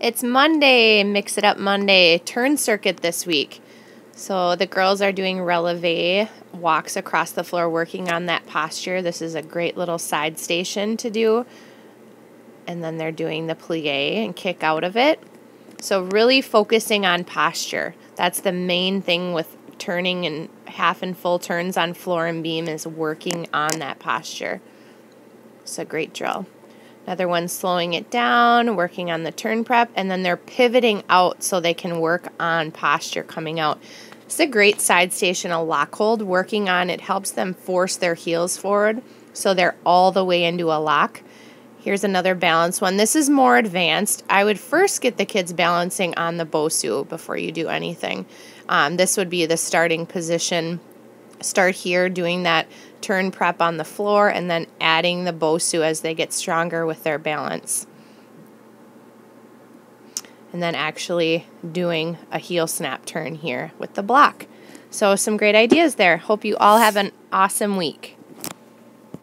It's Monday, Mix It Up Monday, turn circuit this week. So the girls are doing releve walks across the floor, working on that posture. This is a great little side station to do. And then they're doing the plie and kick out of it. So really focusing on posture. That's the main thing with turning and half and full turns on floor and beam is working on that posture. It's a great drill. Another one slowing it down, working on the turn prep, and then they're pivoting out so they can work on posture coming out. It's a great side station, a lock hold, working on it helps them force their heels forward so they're all the way into a lock. Here's another balance one. This is more advanced. I would first get the kids balancing on the Bosu before you do anything. Um, this would be the starting position start here doing that turn prep on the floor and then adding the Bosu as they get stronger with their balance. And then actually doing a heel snap turn here with the block. So, some great ideas there. Hope you all have an awesome week.